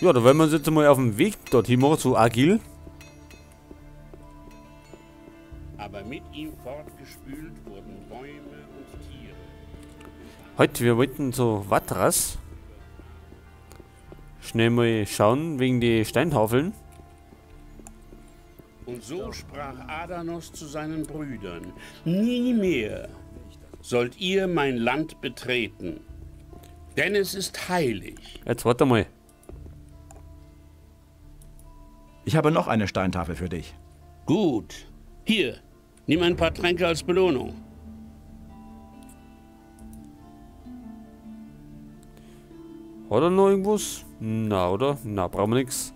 Ja, da werden wir uns jetzt mal auf dem Weg dorthin machen, zu Agil. Aber mit ihm fortgespült wurden Bäume und Tiere. Heute, wir wollten so Watras. Schnell mal schauen, wegen die Steintafeln. Und so sprach Adanos zu seinen Brüdern: Nie mehr sollt ihr mein Land betreten, denn es ist heilig. Jetzt warte mal. Ich habe noch eine Steintafel für dich. Gut. Hier, nimm ein paar Tränke als Belohnung. Hat er noch irgendwas? Na, oder? Na, brauchen wir nix.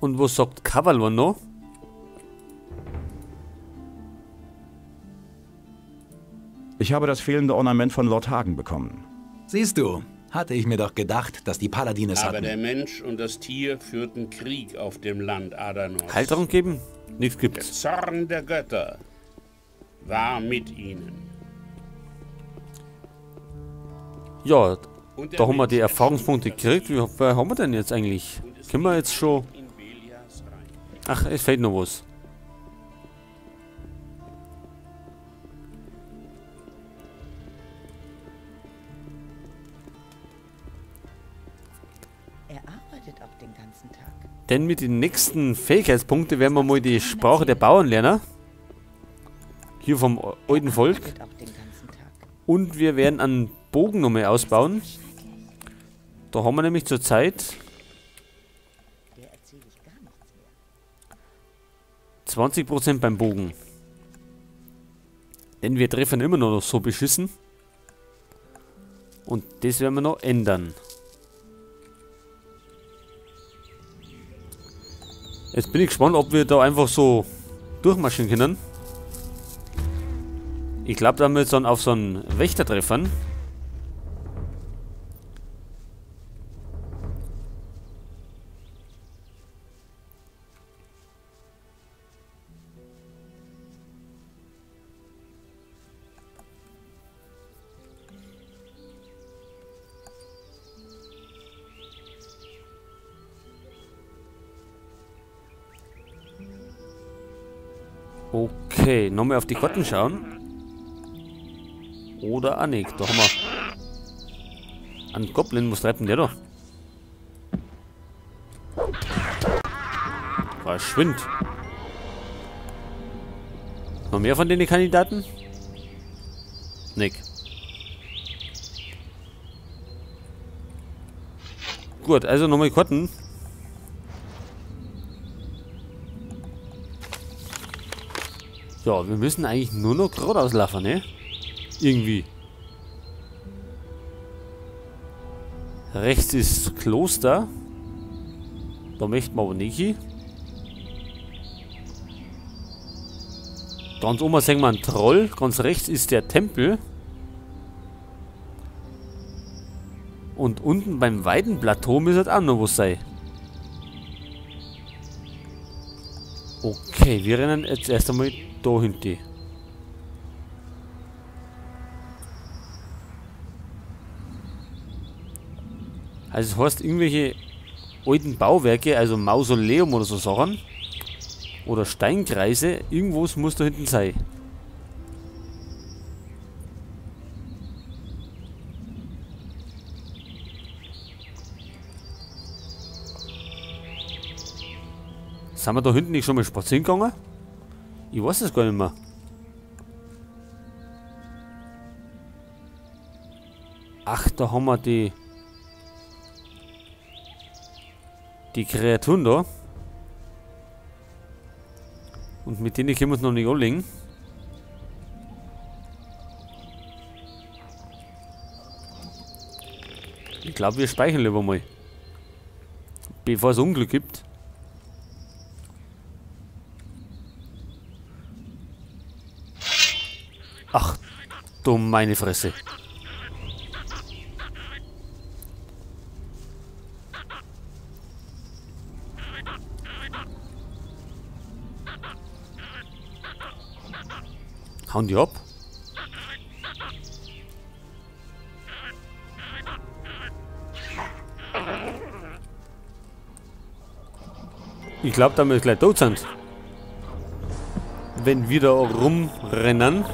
Und was sagt Kavalon noch? Ich habe das fehlende Ornament von Lord Hagen bekommen. Siehst du, hatte ich mir doch gedacht, dass die Paladine es Aber hatten. der Mensch und das Tier führten Krieg auf dem Land Adanos. Heiltrank geben? Nichts Der gibt's. Zorn der Götter war mit ihnen. Ja, der da haben wir die Erfahrungspunkte gekriegt. Wie viel haben wir denn jetzt eigentlich? Können wir jetzt schon... Ach, es fehlt noch was. Denn mit den nächsten Fähigkeitspunkten werden wir mal die Sprache der Bauern lernen. Hier vom alten Volk. Und wir werden einen Bogen nochmal ausbauen. Da haben wir nämlich zurzeit Der erzähle ich gar nichts mehr. 20% beim Bogen. Denn wir treffen immer noch so beschissen. Und das werden wir noch ändern. Jetzt bin ich gespannt, ob wir da einfach so durchmaschen können. Ich glaube, da haben wir jetzt dann auf so einen Wächter treffen. Okay, nochmal auf die Kotten schauen. Oder Annik, da haben wir. An Goblin muss retten, der doch. Verschwind. Noch mehr von den Kandidaten? Nick. Gut, also nochmal Kotten. Ja, wir müssen eigentlich nur noch geradeaus laufen, ne? Irgendwie. Rechts ist Kloster. Da möchten wir aber nicht hin. Ganz oben sehen wir einen Troll. Ganz rechts ist der Tempel. Und unten beim Weidenplateau müsste auch noch was sein. Okay, wir rennen jetzt erst einmal da hinten. Also das heißt, irgendwelche alten Bauwerke, also Mausoleum oder so Sachen, oder Steinkreise, irgendwas muss da hinten sein. Sind wir da hinten nicht schon mal spazieren gegangen? Ich weiß es gar nicht mehr. Ach, da haben wir die... Die Kreaturen da. Und mit denen können wir uns noch nicht anlegen. Ich glaube, wir speichern lieber mal. Bevor es Unglück gibt. Ach, du meine Fresse. Hauen die ab? Ich glaube, dass wir gleich tot sind. Wenn wir da rumrennen.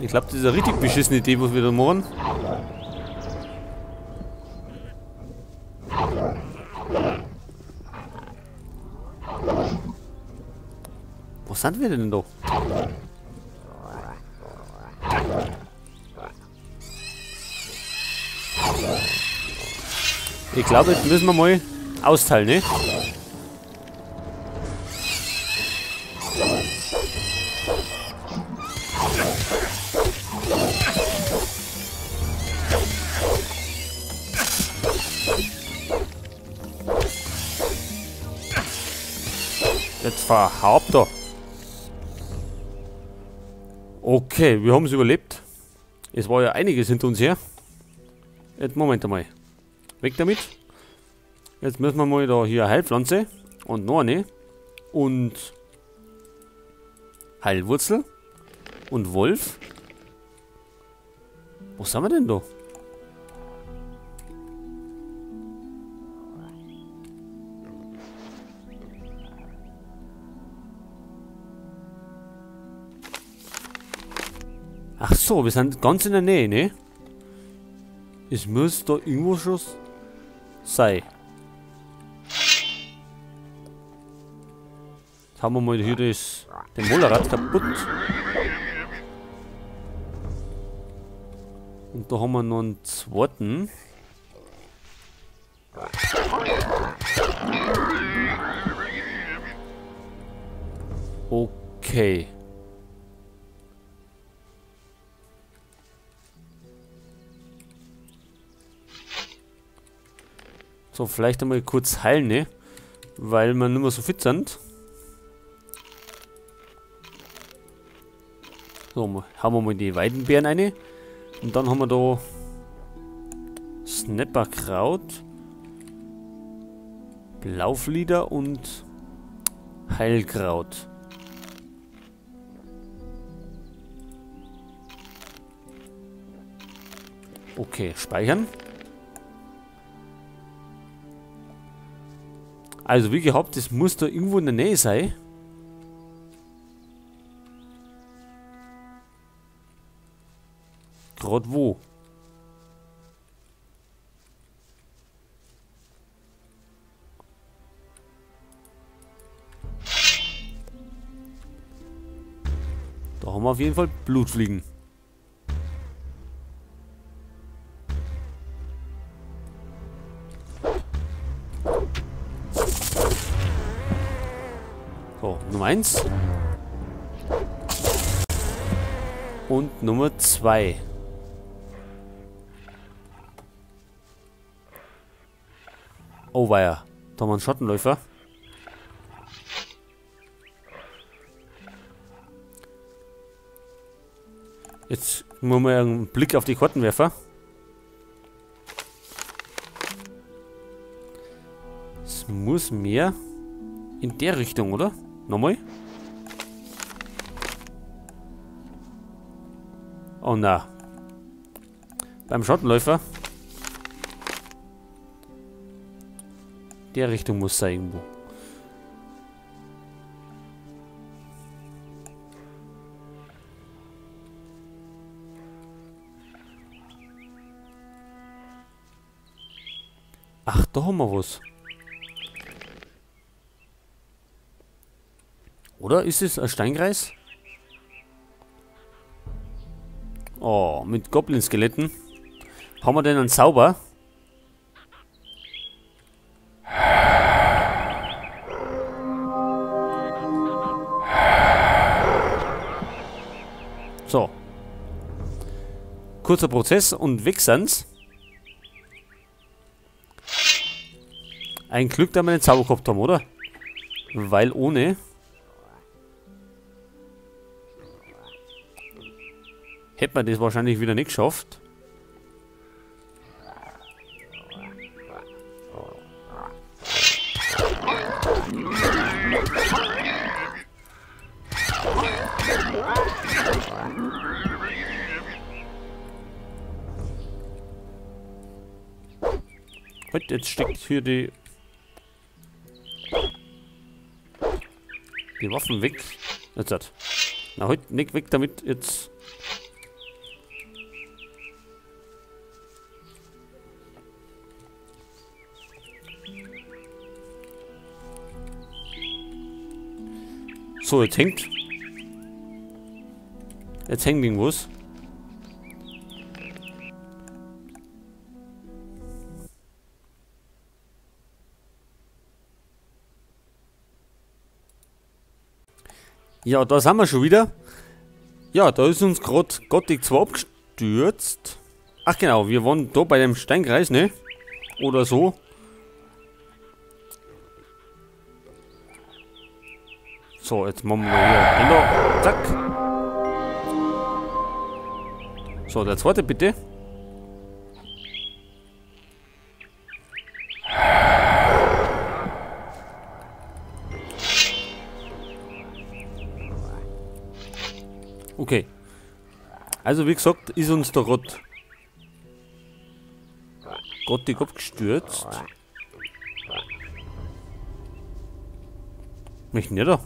Ich glaube, das ist eine richtig beschissene Idee, was wir da machen. Wo sind wir denn da? Ich glaube, jetzt müssen wir mal austeilen, ne? Jetzt verhaupt er. Okay, wir haben es überlebt. Es war ja einiges hinter uns her. Jetzt Moment einmal. Weg damit. Jetzt müssen wir mal da hier Heilpflanze. Und noch eine. Und Heilwurzel. Und Wolf. Wo sind wir denn da? Ach so, wir sind ganz in der Nähe, ne? Es muss da irgendwo schon sein. Jetzt haben wir mal hier das, den Mollerrad kaputt. Und da haben wir noch einen zweiten. Okay. So, vielleicht einmal kurz heilen, ne? Weil wir nicht mehr so fit sind. So, haben wir mal die Weidenbeeren eine. Und dann haben wir da Snapperkraut, Blauflieder und Heilkraut. Okay, speichern. Also wie gehabt, das muss da irgendwo in der Nähe sein. Gerade wo? Da haben wir auf jeden Fall Blutfliegen. So, Nummer 1. Und Nummer 2. Oh weia, da haben wir einen Schottenläufer. Jetzt muss man einen Blick auf die Karten werfen. Es muss mehr in der Richtung, oder? Nochmal? Oh na. Beim Schottenläufer. Der Richtung muss sein irgendwo. Ach, da haben wir was. Oder ist es ein Steinkreis? Oh, mit Goblin-Skeletten. Haben wir denn einen Zauber? So. Kurzer Prozess und weg sind's. Ein Glück, dass wir den Zauber gehabt haben, oder? Weil ohne... Hätte man das wahrscheinlich wieder nicht geschafft. Halt, jetzt steckt hier die... Die Waffen weg. Jetzt hat. Na, heute nicht weg damit, jetzt... So, jetzt hängt. Jetzt hängt irgendwas. Ja, da sind wir schon wieder. Ja, da ist uns gerade Gothic 2 abgestürzt. Ach genau, wir waren da bei dem Steinkreis, ne? Oder so. So, jetzt machen wir hier Ender. Zack. So, der zweite bitte. Okay. Also wie gesagt, ist uns da gerade Gottig abgestürzt. Mich nicht da.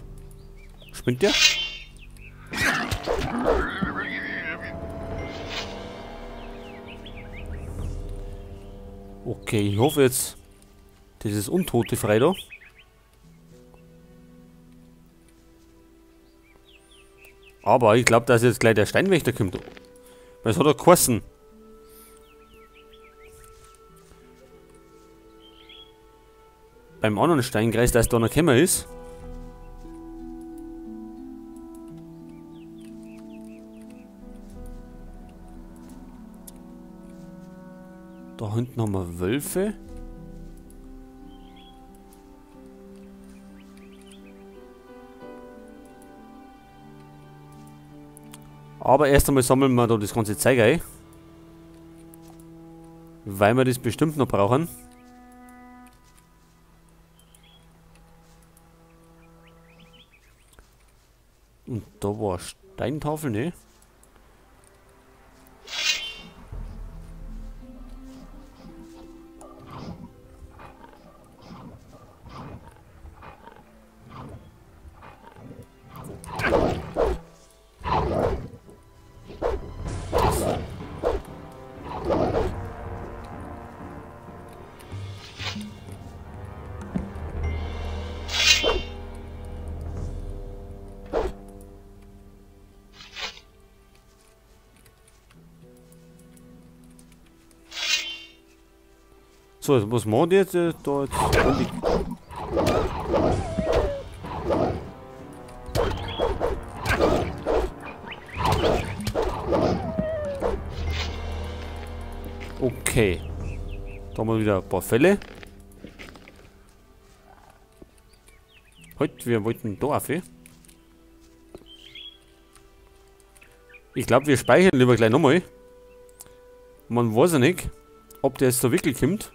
Spinnt der? Okay, ich hoffe jetzt, dieses Untote frei da. Aber ich glaube, dass jetzt gleich der Steinwächter kommt. Was hat er gekostet? Beim anderen Steinkreis, dass da noch gekommen ist. Hinten haben wir Wölfe. Aber erst einmal sammeln wir da das ganze Zeug ein. Weil wir das bestimmt noch brauchen. Und da war Steintafel, ne? So, jetzt machen die jetzt? äh, jetzt Okay. Da haben wir wieder ein paar Fälle. Heute, wir wollten da auf. Ich glaube, wir speichern lieber gleich nochmal. Man weiß ja nicht, ob der jetzt da wirklich kommt.